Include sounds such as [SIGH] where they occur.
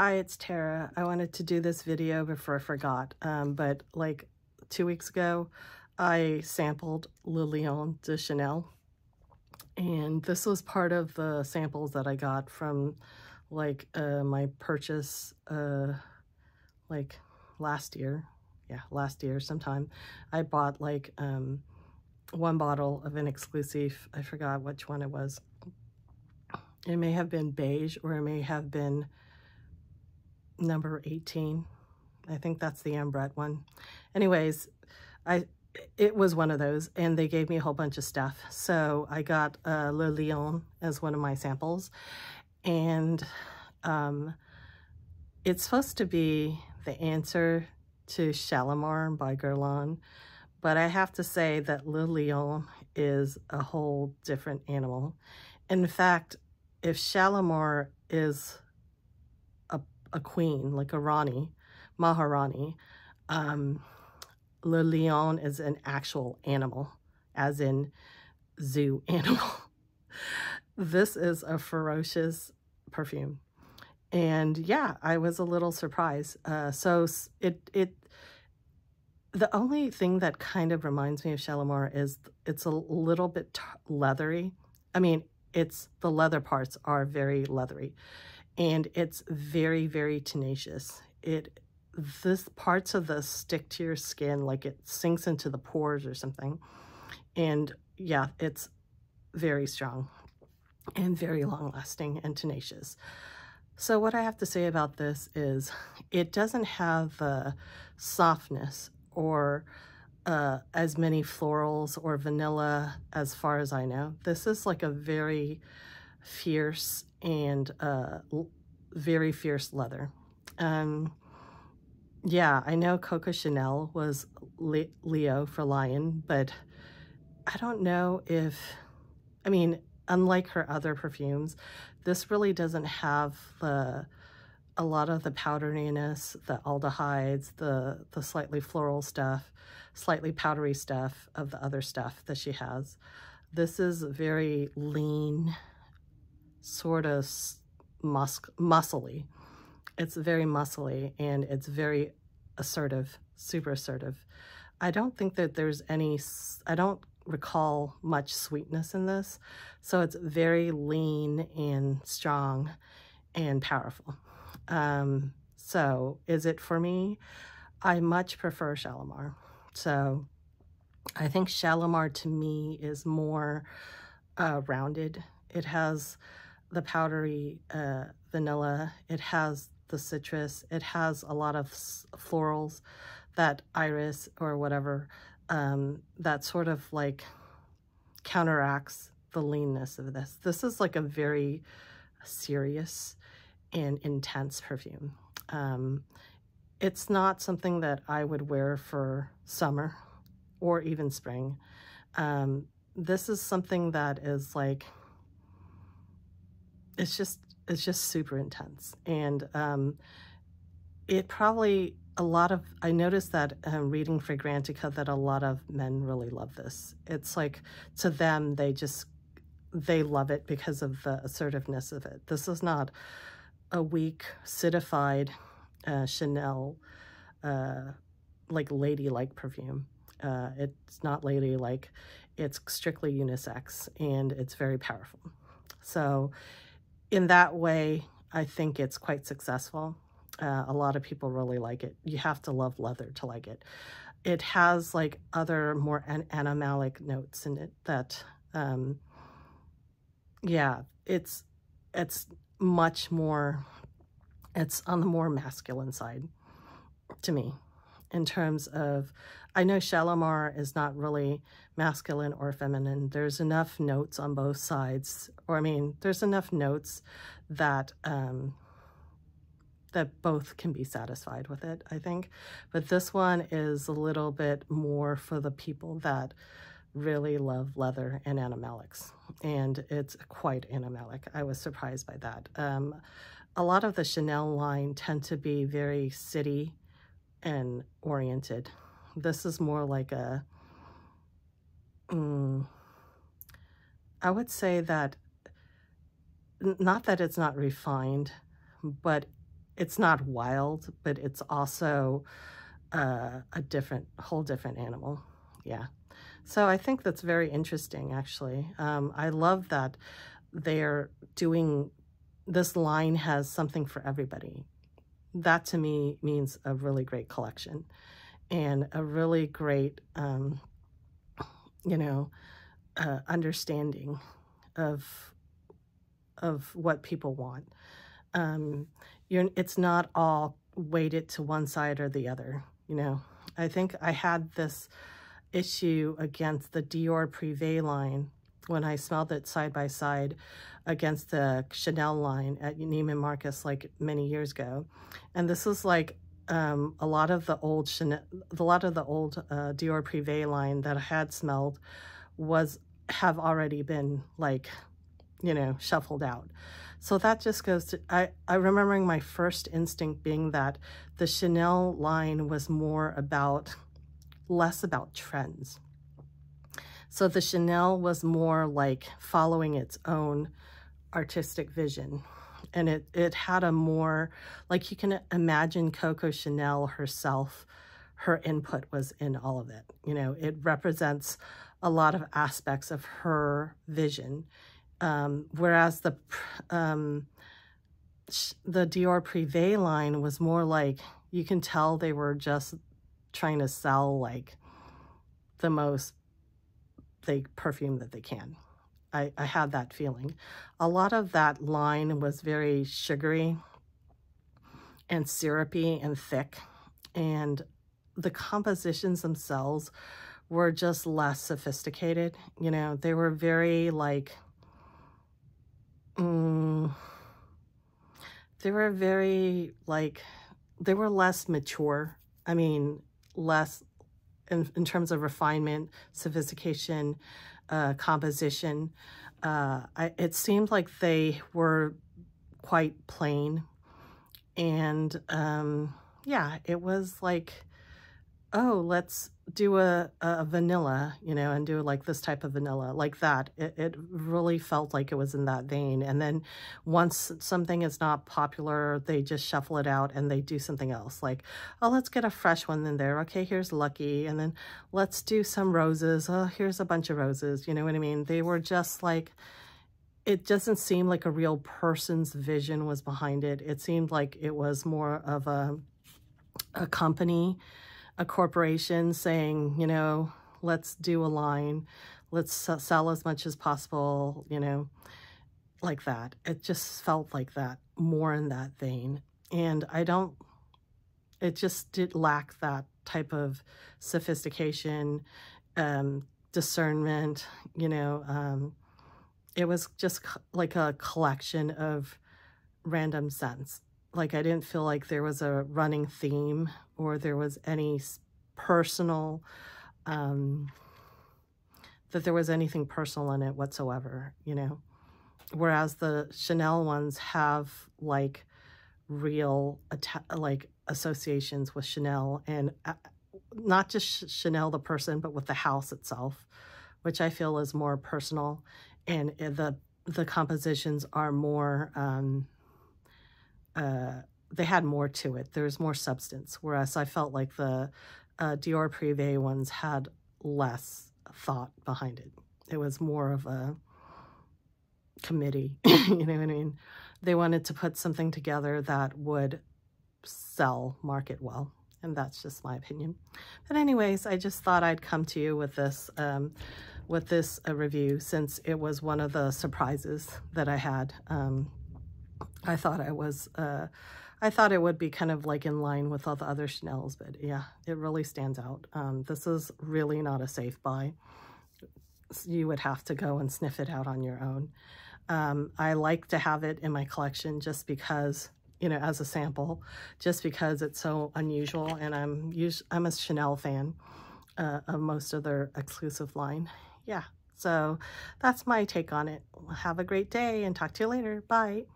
Hi, it's Tara. I wanted to do this video before I forgot, um, but like two weeks ago, I sampled Le Lion de Chanel, and this was part of the samples that I got from like uh, my purchase uh, like last year. Yeah, last year sometime. I bought like um, one bottle of an exclusive. I forgot which one it was. It may have been beige or it may have been number 18. I think that's the Ambrette one. Anyways, I it was one of those and they gave me a whole bunch of stuff. So I got uh, Le Lion as one of my samples and um, it's supposed to be the answer to Shalimar by Guerlain, but I have to say that Le Lion is a whole different animal. In fact, if Shalimar is a, queen, like a Rani, Maharani, um, Le Lion is an actual animal, as in zoo [LAUGHS] animal. this is a ferocious perfume. And yeah, I was a little surprised. Uh, so it, it, the only thing that kind of reminds me of Shalimar is it's a little bit leathery. I mean, it's the leather parts are very leathery and it's very, very tenacious. It this parts of the stick to your skin like it sinks into the pores or something. And yeah, it's very strong and very long lasting and tenacious. So what I have to say about this is it doesn't have the softness or uh, as many florals or vanilla as far as I know. This is like a very fierce and uh, very fierce leather. Um, yeah, I know Coco Chanel was Le Leo for lion, but I don't know if, I mean, unlike her other perfumes, this really doesn't have the a lot of the powderiness, the aldehydes, the, the slightly floral stuff, slightly powdery stuff of the other stuff that she has. This is very lean, sort of mus muscly. It's very muscly and it's very assertive, super assertive. I don't think that there's any, I don't recall much sweetness in this. So it's very lean and strong and powerful. Um, so is it for me? I much prefer Shalimar. So I think Shalimar to me is more uh, rounded. It has the powdery uh, vanilla. It has the citrus. It has a lot of florals, that iris or whatever, um, that sort of like counteracts the leanness of this. This is like a very serious and intense perfume. Um, it's not something that I would wear for summer or even spring. Um, this is something that is like, it's just, it's just super intense. And um, it probably, a lot of, I noticed that um, reading Fragrantica that a lot of men really love this. It's like, to them, they just, they love it because of the assertiveness of it. This is not a weak, citified uh, Chanel, uh, like ladylike perfume. Uh, it's not ladylike, it's strictly unisex and it's very powerful. So in that way, I think it's quite successful. Uh, a lot of people really like it. You have to love leather to like it. It has like other more an animalic notes in it that, um, yeah, it's, it's much more, it's on the more masculine side to me in terms of, I know Shalimar is not really masculine or feminine. There's enough notes on both sides, or I mean, there's enough notes that, um, that both can be satisfied with it, I think. But this one is a little bit more for the people that really love leather and animalics, and it's quite animalic. I was surprised by that. Um, a lot of the Chanel line tend to be very city and oriented. This is more like a, mm, I would say that, not that it's not refined, but it's not wild, but it's also uh, a different, whole different animal. Yeah. So I think that's very interesting, actually. Um, I love that they're doing, this line has something for everybody. That to me means a really great collection and a really great, um, you know, uh, understanding of of what people want. Um, you're, it's not all weighted to one side or the other, you know. I think I had this issue against the Dior Privé line when I smelled it side by side against the Chanel line at Neiman Marcus like many years ago. And this is like um, a lot of the old Chanel, a lot of the old uh, Dior Privé line that I had smelled was have already been like, you know, shuffled out. So that just goes to, I, I remembering my first instinct being that the Chanel line was more about, less about trends. So the Chanel was more like following its own artistic vision. And it, it had a more, like you can imagine Coco Chanel herself, her input was in all of it. You know, it represents a lot of aspects of her vision. Um, whereas the um, the Dior Privé line was more like, you can tell they were just trying to sell like the most the perfume that they can. I, I had that feeling. A lot of that line was very sugary and syrupy and thick. And the compositions themselves were just less sophisticated. You know, they were very like, mm, they were very like, they were less mature. I mean, less in, in terms of refinement, sophistication, uh, composition. Uh, I, it seemed like they were quite plain. And um, yeah, it was like, oh, let's do a, a vanilla, you know, and do like this type of vanilla, like that. It, it really felt like it was in that vein. And then once something is not popular, they just shuffle it out and they do something else. Like, oh, let's get a fresh one in there. Okay, here's Lucky. And then let's do some roses. Oh, here's a bunch of roses. You know what I mean? They were just like, it doesn't seem like a real person's vision was behind it. It seemed like it was more of a, a company a corporation saying, you know, let's do a line, let's sell as much as possible, you know, like that. It just felt like that, more in that vein. And I don't, it just did lack that type of sophistication, um, discernment, you know, um, it was just like a collection of random scents like I didn't feel like there was a running theme or there was any personal, um, that there was anything personal in it whatsoever, you know. Whereas the Chanel ones have like real like associations with Chanel and uh, not just Chanel the person, but with the house itself, which I feel is more personal. And uh, the the compositions are more um, uh, they had more to it. There's more substance, whereas I felt like the uh, Dior Privé ones had less thought behind it. It was more of a committee, [LAUGHS] you know what I mean? They wanted to put something together that would sell, market well. And that's just my opinion. But anyways, I just thought I'd come to you with this, um, with this uh, review since it was one of the surprises that I had um, I thought I was, uh, I thought it would be kind of like in line with all the other Chanel's, but yeah, it really stands out. Um, this is really not a safe buy. You would have to go and sniff it out on your own. Um, I like to have it in my collection just because, you know, as a sample, just because it's so unusual and I'm I'm a Chanel fan uh, of most of their exclusive line. Yeah, so that's my take on it. Have a great day and talk to you later. Bye.